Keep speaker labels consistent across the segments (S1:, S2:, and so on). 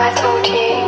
S1: I told you.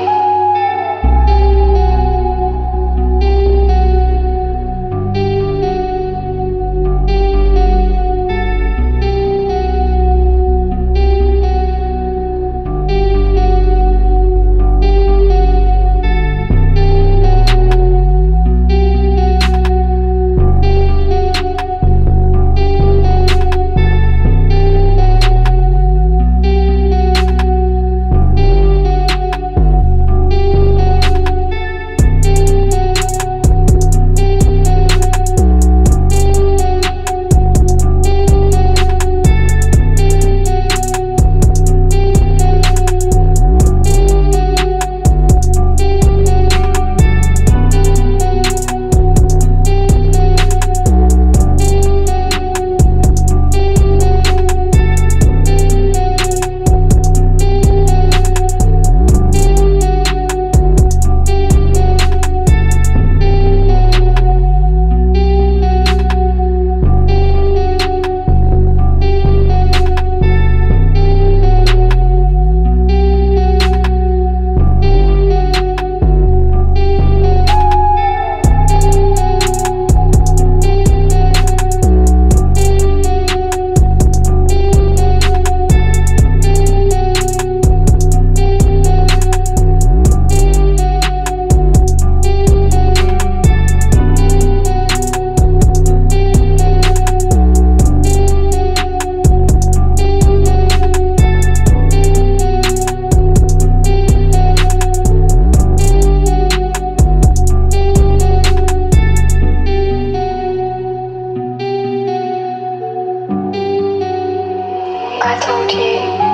S1: 在 told.